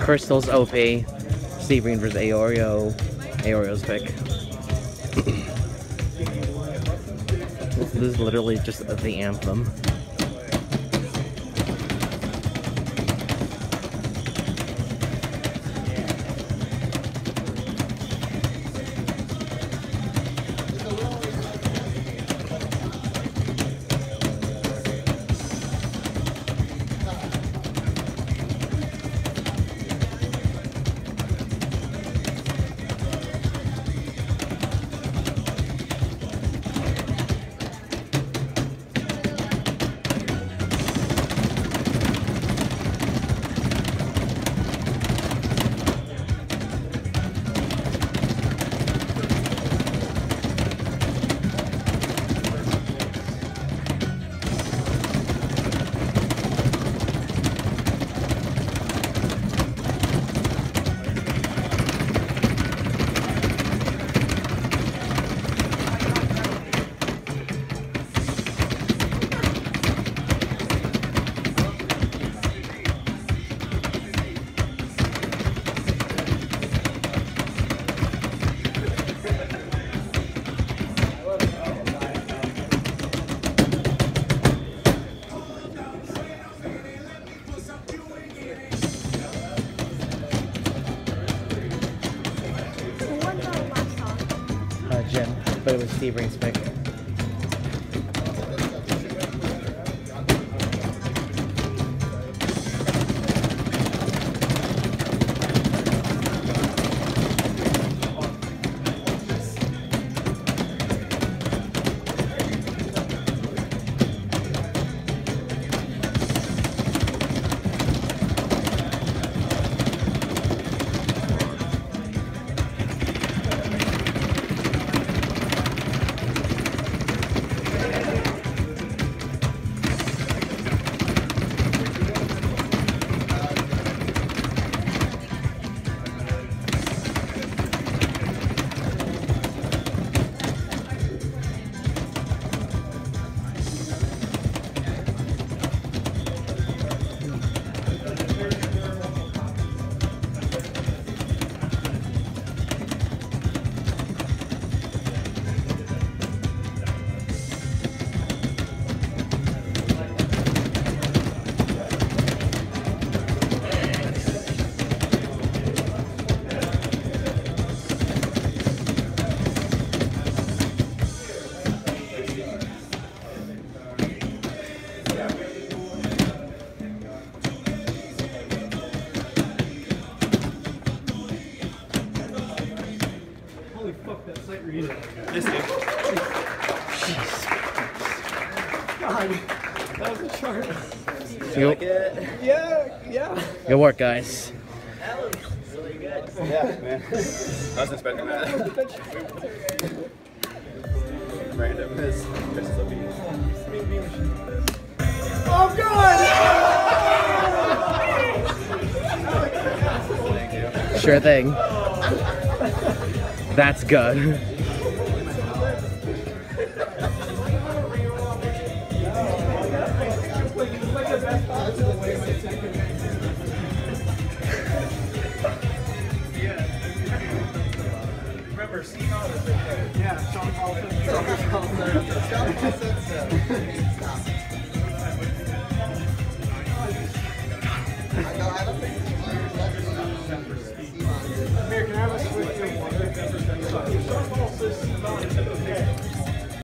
Christal's OP. SteveReen versus Aoreo. Aoreo's pick. this is literally just the anthem. Jim, but it was SteveReen's read. This dude. God, that was a chart. Go, Yeah, yeah. good work, guys. That was really good. Yeah, man. I was expecting that. Random. This, this is obedience. Oh god! You. Sure thing. That's good. Scott Paul said so.